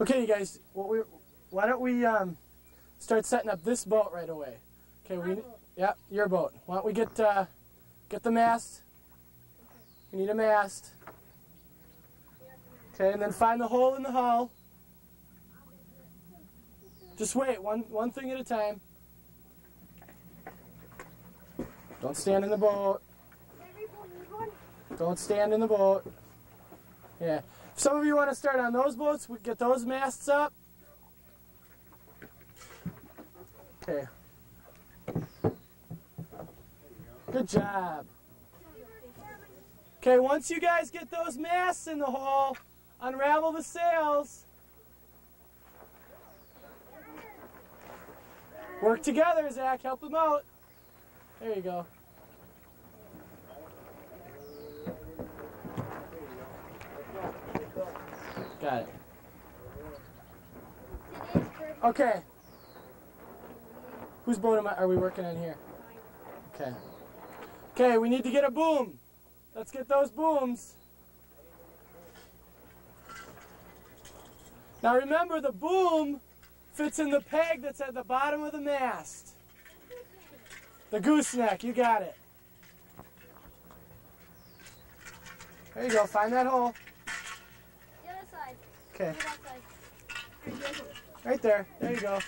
Okay, you guys. What we, why don't we um, start setting up this boat right away? Okay, we. Yeah, your boat. Why don't we get uh, get the mast? We need a mast. Okay, and then find the hole in the hull. Just wait, one one thing at a time. Don't stand in the boat. Don't stand in the boat. Yeah. If some of you want to start on those boats, we get those masts up. Okay. Good job. Okay, once you guys get those masts in the hole, unravel the sails. Work together, Zach. Help them out. There you go. Got it. Okay. Whose boat am I, are we working on here? Okay. Okay, we need to get a boom. Let's get those booms. Now remember, the boom fits in the peg that's at the bottom of the mast. The gooseneck, you got it. There you go, find that hole. Okay, right there. There you go.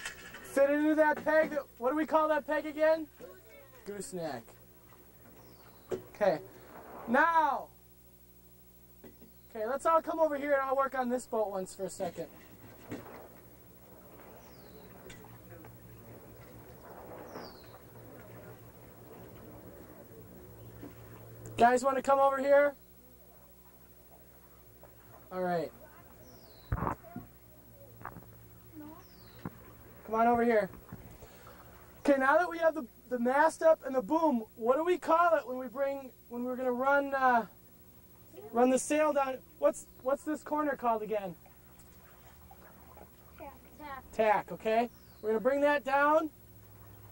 Fit into that peg. What do we call that peg again? Gooseneck. Okay, now. Okay, let's all come over here and I'll work on this boat once for a second. Guys, want to come over here? All right. Come on over here. Okay, now that we have the, the mast up and the boom, what do we call it when we bring when we're gonna run uh, run the sail down? What's what's this corner called again? Tack, Tack. Okay, we're gonna bring that down.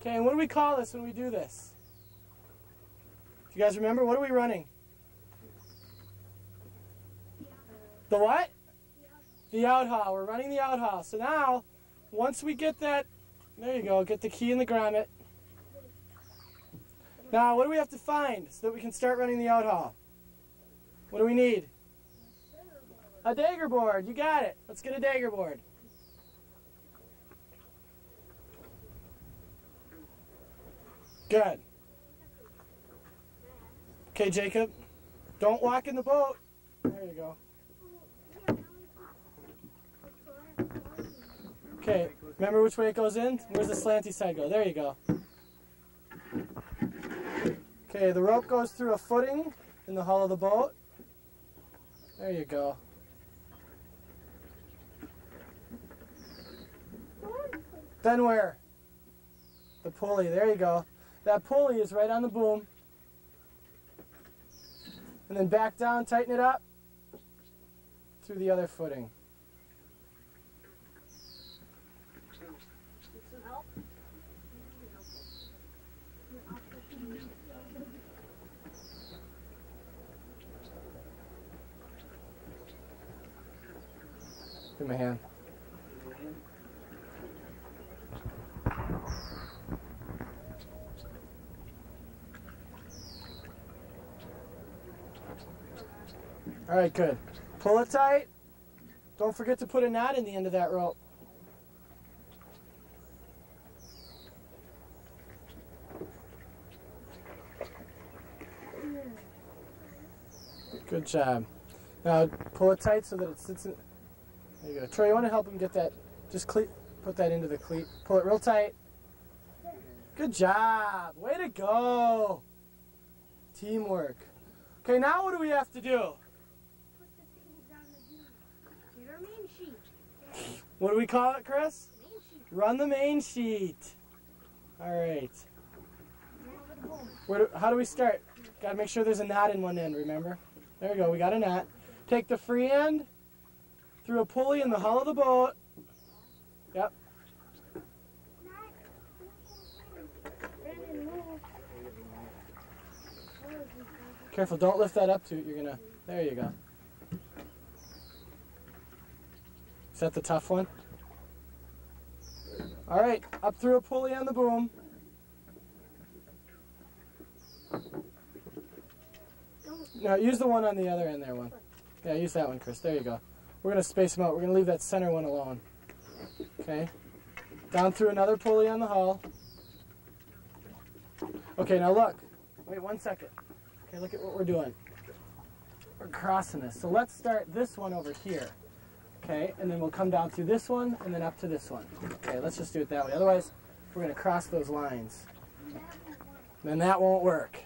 Okay, and what do we call this when we do this? Do you guys remember? What are we running? The what? The outhaul. We're running the outhaul. So now, once we get that, there you go, get the key in the grommet. Now, what do we have to find so that we can start running the outhaul? What do we need? A dagger board. You got it. Let's get a dagger board. Good. Okay, Jacob. Don't walk in the boat. There you go. Okay, remember which way it goes in? Where's the slanty side go? There you go. Okay, the rope goes through a footing in the hull of the boat. There you go. Then where? The pulley, there you go. That pulley is right on the boom. And then back down, tighten it up through the other footing. Give me a hand. All right, good. Pull it tight. Don't forget to put a knot in the end of that rope. Good job. Now pull it tight so that it sits in. There you go. Troy, you want to help him get that? Just cle- put that into the cleat. Pull it real tight. Good job. Way to go. Teamwork. Okay, now what do we have to do? Put the things on the beam. Get our main sheet. What do we call it, Chris? Main sheet. Run the main sheet. All right. Over the boom. Where do, how do we start? Got to make sure there's a knot in one end, remember? There we go. We got a knot. Take the free end through a pulley in the hull of the boat. Yep. Careful, don't lift that up too. You're gonna. There you go. Is that the tough one? All right, up through a pulley on the boom. No, use the one on the other end there, one. Yeah, use that one, Chris. There you go. We're going to space them out. We're going to leave that center one alone. Okay. Down through another pulley on the hull. Okay, now look. Wait one second. Okay, look at what we're doing. We're crossing this. So let's start this one over here. Okay, and then we'll come down through this one and then up to this one. Okay, let's just do it that way. Otherwise, we're going to cross those lines. Then that won't work.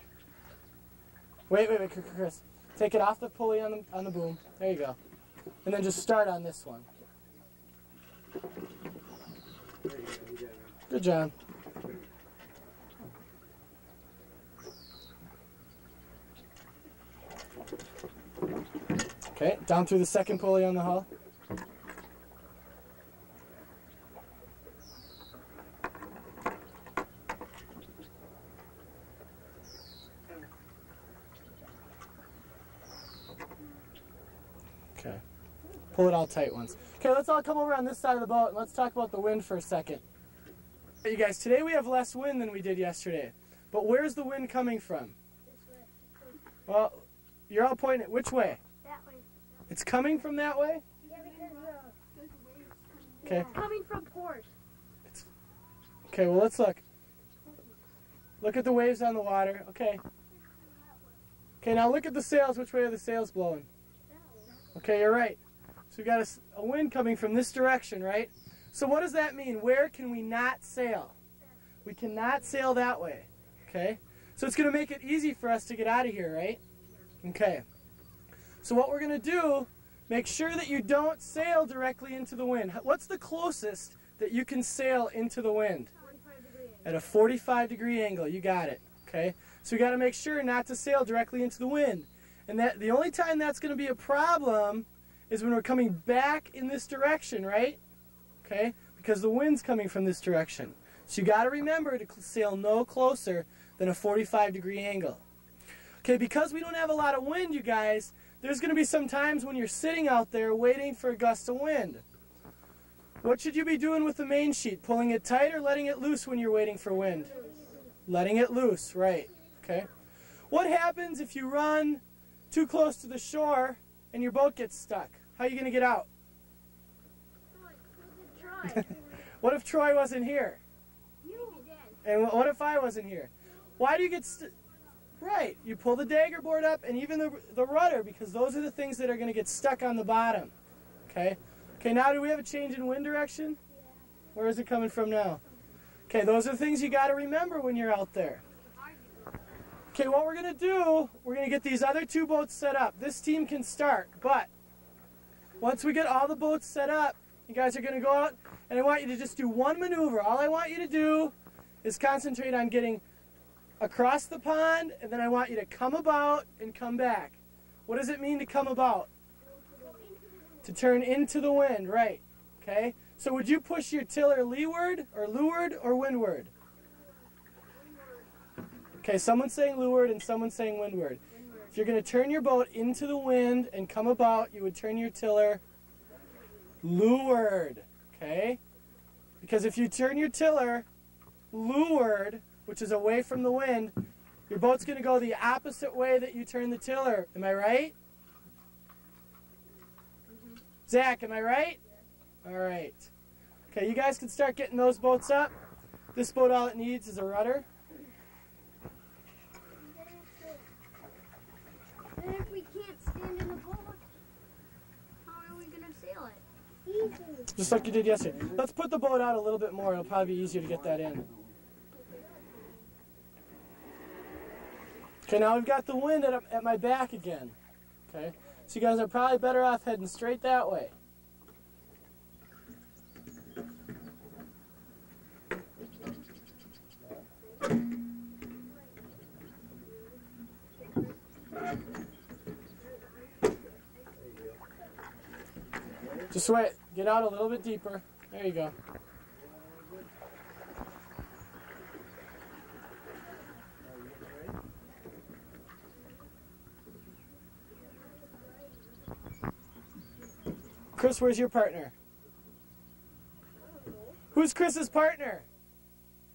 Wait, wait, wait, Chris. Take it off the pulley on the, on the boom. There you go. And then just start on this one. Good job. Okay, down through the second pulley on the hull. Pull it all tight once. Okay, let's all come over on this side of the boat and let's talk about the wind for a second. You guys, today we have less wind than we did yesterday. But where's the wind coming from? Well, you're all pointing it. Which way? That way. It's coming from that way? Yeah, because Okay. it's coming from port. Okay, well, let's look. Look at the waves on the water. Okay. Okay, now look at the sails. Which way are the sails blowing? Okay, you're right. We've got a wind coming from this direction, right? So what does that mean? Where can we not sail? We cannot sail that way. Okay? So it's going to make it easy for us to get out of here, right? Okay. So what we're going to do, make sure that you don't sail directly into the wind. What's the closest that you can sail into the wind? At a 45 degree angle. You got it. Okay? So we got to make sure not to sail directly into the wind. And that the only time that's going to be a problem is when we're coming back in this direction, right? Okay? Because the wind's coming from this direction. So you got to remember to sail no closer than a 45 degree angle. Okay, because we don't have a lot of wind, you guys, there's going to be some times when you're sitting out there waiting for a gust of wind. What should you be doing with the main sheet? Pulling it tight or letting it loose when you're waiting for wind? Letting it loose, right. Okay. What happens if you run too close to the shore and your boat gets stuck? How are you going to get out? What if Troy wasn't here? you. And what if I wasn't here? Why do you get right? You pull the dagger board up and even the, the rudder because those are the things that are going to get stuck on the bottom. Okay. Okay. Now do we have a change in wind direction? Where is it coming from now? Okay. Those are things you got to remember when you're out there. Okay. What we're going to do? We're going to get these other two boats set up. This team can start, but once we get all the boats set up, you guys are going to go out and I want you to just do one maneuver. All I want you to do is concentrate on getting across the pond, and then I want you to come about and come back. What does it mean to come about? To turn into the wind, right. Okay? So would you push your tiller leeward or leeward or windward? Okay, someone's saying leeward and someone's saying windward. If you're going to turn your boat into the wind and come about, you would turn your tiller leeward. Okay? Because if you turn your tiller leeward, which is away from the wind, your boat's going to go the opposite way that you turn the tiller. Am I right? Mm-hmm. Zach, am I right? All right. Okay, you guys can start getting those boats up. This boat, all it needs is a rudder. Then if we can't stand in the boat, how are we gonna sail it? Easy. Just like you did yesterday. Let's put the boat out a little bit more. It'll probably be easier to get that in. Okay, now we've got the wind at, at my back again. Okay, so you guys are probably better off heading straight that way. Just wait. Get out a little bit deeper. There you go. Chris, where's your partner? Who's Chris's partner?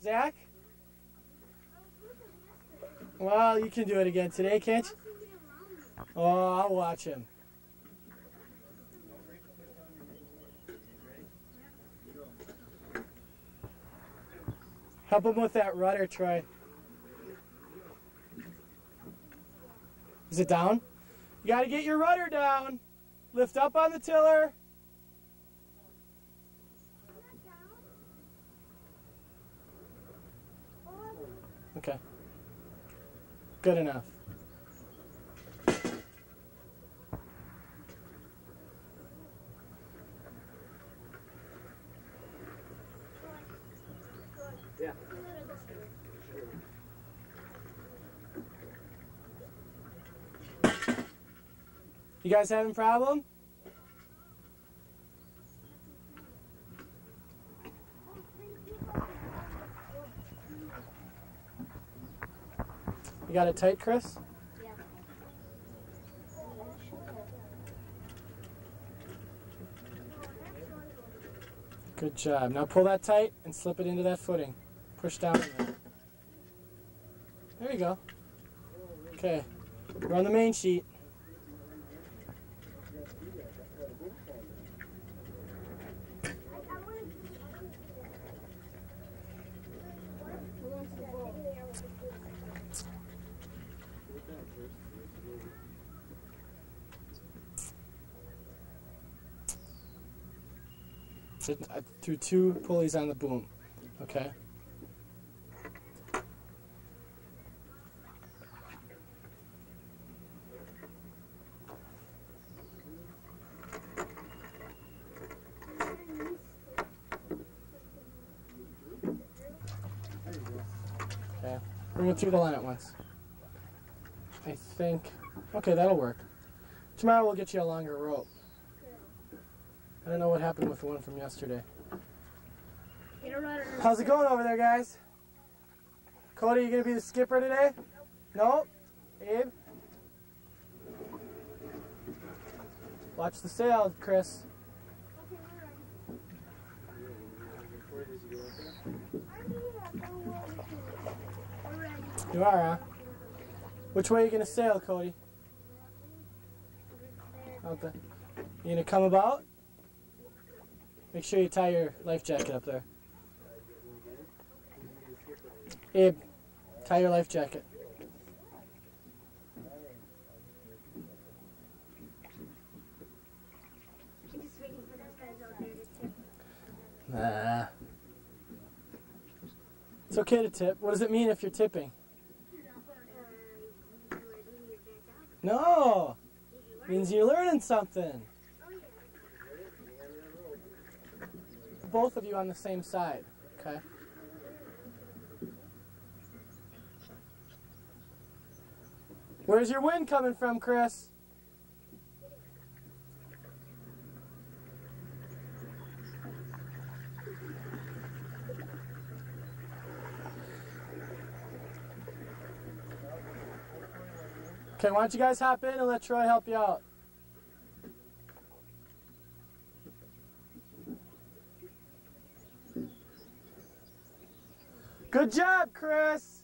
Zach? Well, you can do it again today, can't you? Oh, I'll watch him. Help him with that rudder, Troy. Is it down? You gotta get your rudder down. Lift up on the tiller. Okay. Good enough. Yeah. You guys having problem? You got it tight, Chris? Good job. Now pull that tight and slip it into that footing. Push down. there. There you go. Okay. We're on the main sheet. Through two pulleys on the boom. Okay. It through the line at once. I think. Okay, that'll work. Tomorrow we'll get you a longer rope. I don't know what happened with the one from yesterday. How's it going over there, guys? Cody, you gonna be the skipper today? No? Abe? Watch the sail, Chris. You are, huh? Which way are you gonna sail, Cody? Out the. You gonna come about? Make sure you tie your life jacket up there. Abe, tie your life jacket. Nah. It's okay to tip. What does it mean if you're tipping? No! means you're learning something. Both of you on the same side, okay? Where's your wind coming from, Chris? Okay, why don't you guys hop in and let Troy help you out? Good job, Chris.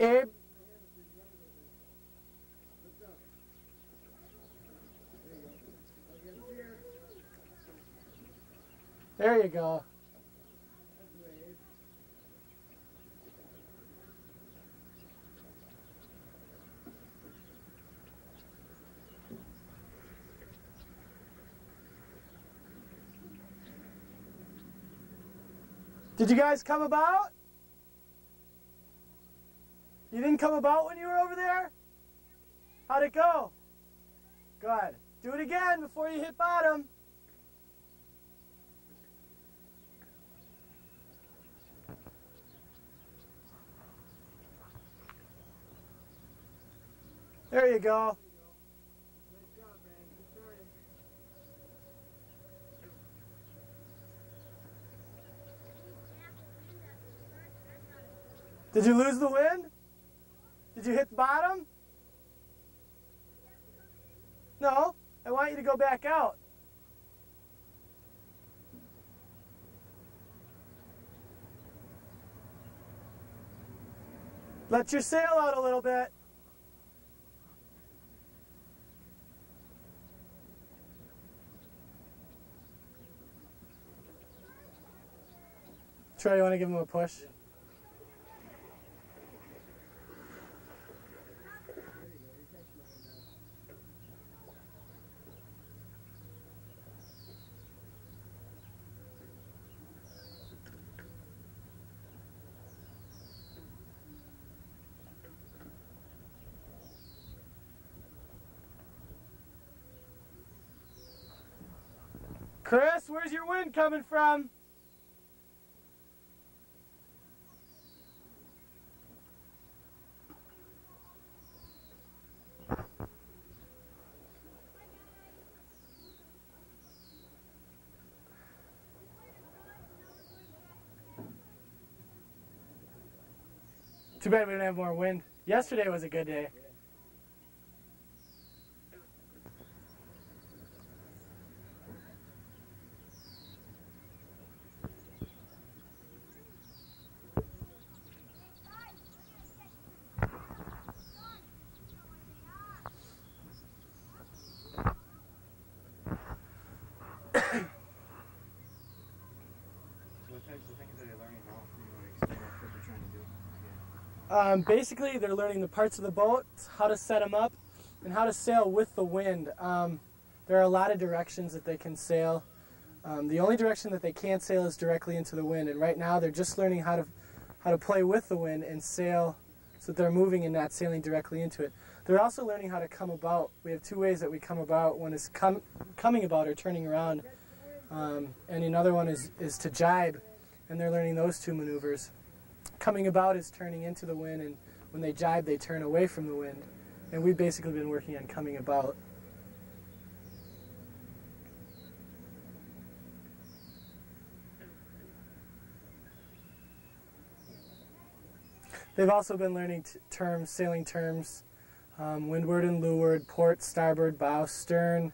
Abe. There you go. Did you guys come about? You didn't come about when you were over there? How'd it go? Good. Do it again before you hit bottom. There you go. Did you lose the wind? Did you hit the bottom? No, I want you to go back out. Let your sail out a little bit. Troy, you want to give him a push? Chris, where's your wind coming from? Too bad we didn't have more wind. Yesterday was a good day. What types of things are they learning now? Can you explain what they're trying to do? Um, basically, they're learning the parts of the boat, how to set them up, and how to sail with the wind. Um, there are a lot of directions that they can sail. Um, the only direction that they can't sail is directly into the wind, and right now they're just learning how to how to play with the wind and sail so that they're moving and not sailing directly into it. They're also learning how to come about. We have two ways that we come about. One is com coming about or turning around, um, and another one is, is to jibe, and they're learning those two maneuvers coming about is turning into the wind, and when they jibe, they turn away from the wind. And we've basically been working on coming about. They've also been learning terms, sailing terms, um, windward and leeward, port, starboard, bow, stern.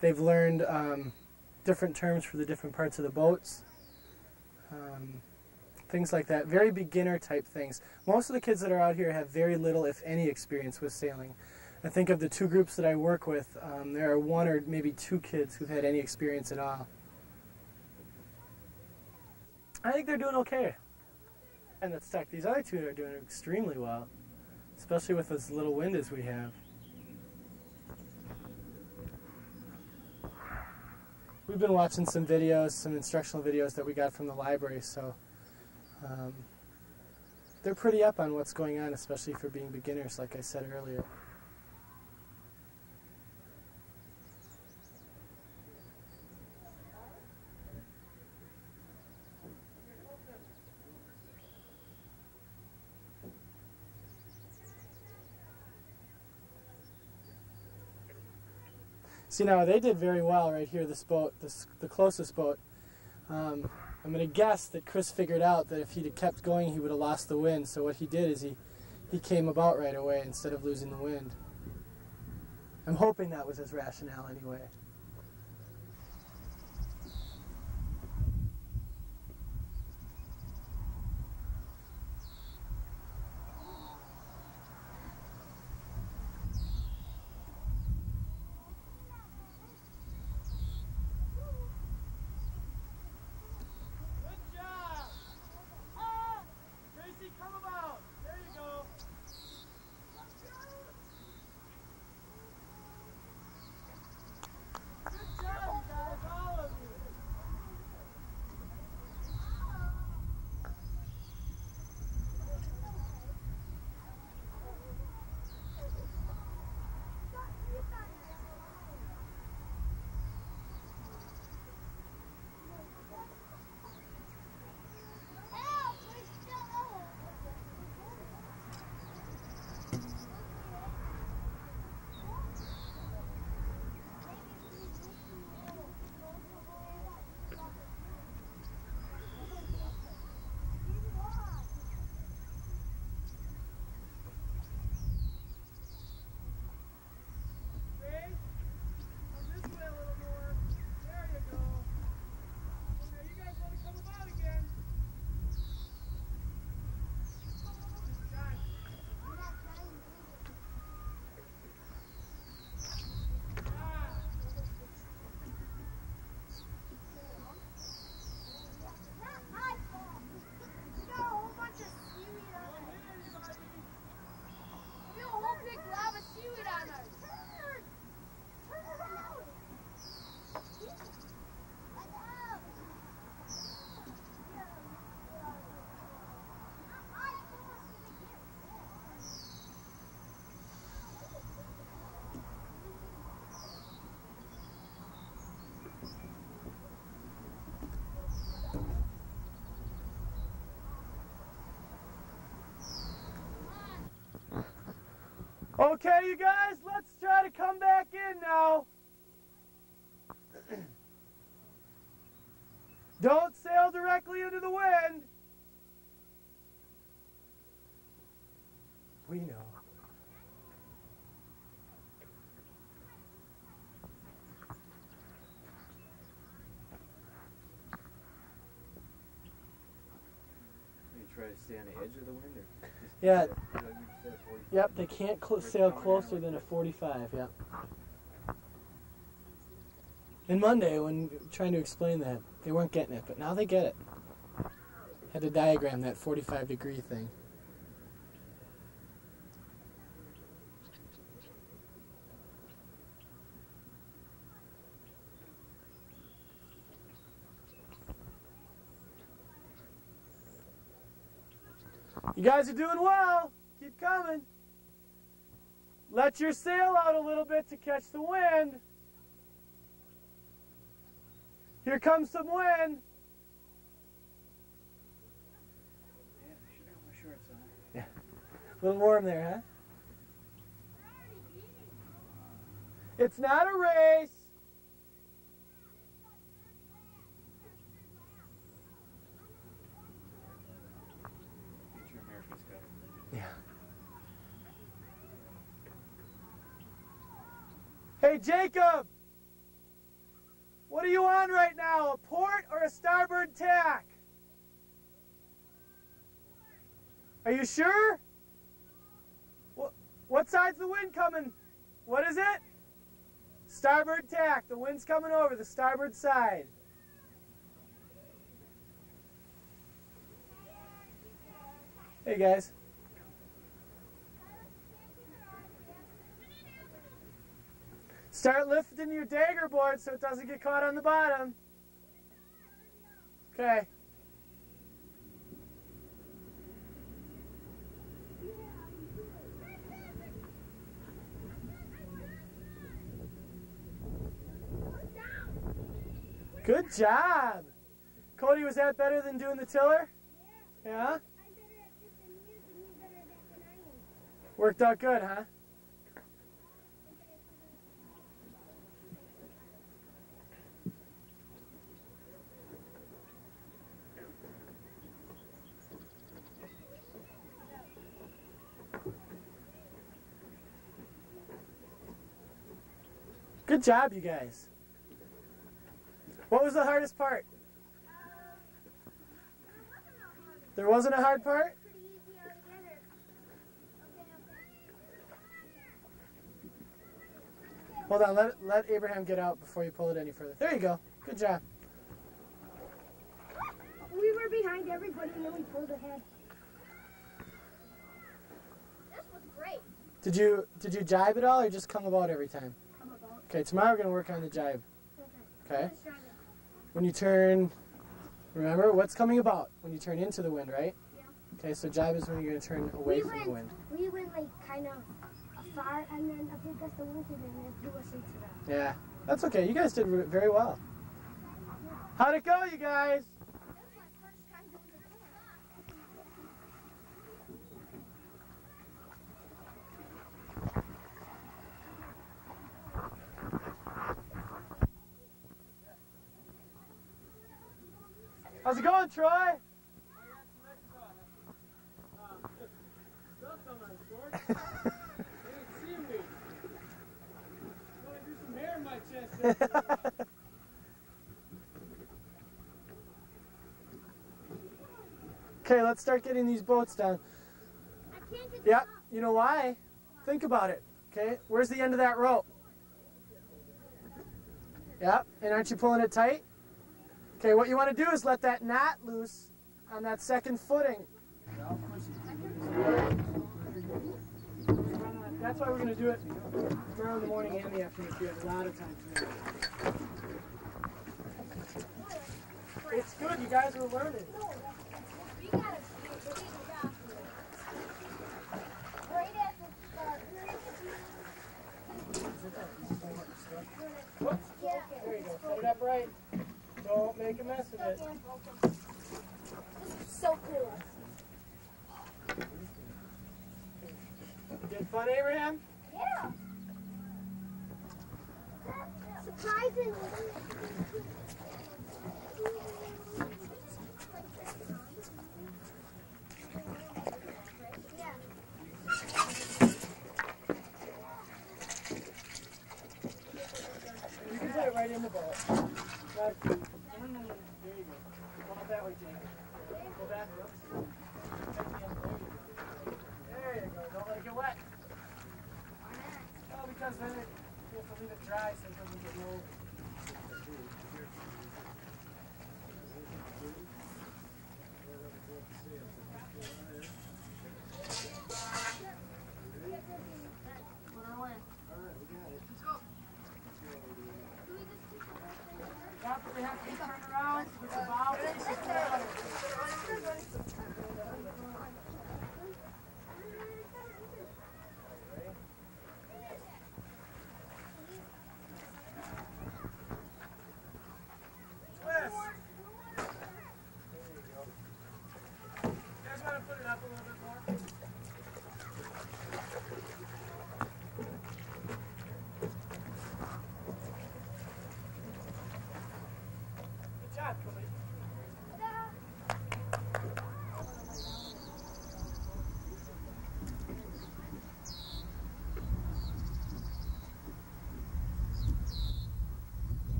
They've learned um, different terms for the different parts of the boats. Um, things like that. Very beginner type things. Most of the kids that are out here have very little, if any, experience with sailing. I think of the two groups that I work with, um, there are one or maybe two kids who've had any experience at all. I think they're doing okay. And that's stuck. These other two are doing extremely well, especially with as little wind as we have. We've been watching some videos, some instructional videos that we got from the library, so um, they're pretty up on what's going on, especially for being beginners, like I said earlier. See now they did very well right here. This boat, this the closest boat. Um, I'm going to guess that Chris figured out that if he'd have kept going, he would have lost the wind. So what he did is he, he came about right away instead of losing the wind. I'm hoping that was his rationale anyway. Okay, you guys, let's try to come back in now. Don't sail directly into the wind. We know. Try to stay on the edge of the wind, Yeah. set- like you said, 40 Yep, they can't cl- sail closer than a 45. Yep. And Monday, when trying to explain that, they weren't getting it, but now they get it. Had to diagram that 45 degree thing. You guys are doing well. Keep coming. Let your sail out a little bit to catch the wind. Here comes some wind. Yeah. A little warm there, huh? It's not a race. Get your America's Cup. Yeah. Hey, Jacob! What are you on right now? A port or a starboard tack? Are you sure? What, side's the wind coming? What is it? Starboard tack. The wind's coming over the starboard side. Hey, guys. Start lifting your dagger board so it doesn't get caught on the bottom. Okay. Good job. Cody, was that better than doing the tiller? Yeah? Worked out good, huh? Good job, you guys. What was the hardest part? There wasn't a hard part? Hold on, let, let Abraham get out before you pull it any further. There you go. Good job. We were behind everybody and then we pulled ahead. This was great. Did you did you jibe at all or just come about every time? Okay, tomorrow we're gonna work on the jibe. Okay? Let's try this. When you turn remember what's coming about when you turn into the wind, right? Yeah. Okay, so jibe is when you're gonna turn away We from the wind. We went like kind of far and then I think against the wind and then it blew us into that. Yeah. That's okay. You guys did very well. How'd it go, you guys? How's it going, Troy? okay, let's start getting these boats down. Yep, you know why? Think about it. Okay, where's the end of that rope? Yep, and aren't you pulling it tight? Okay, what you want to do is let that knot loose on that second footing. That's why we're going to do it tomorrow in the morning and the afternoon. We have a lot of time to. It's good, you guys are learning. Whoops. There you go. Set it up right. Don't make a mess of it. So cool. Good fun, Abraham? Yeah. Surprisingly. deja, deja.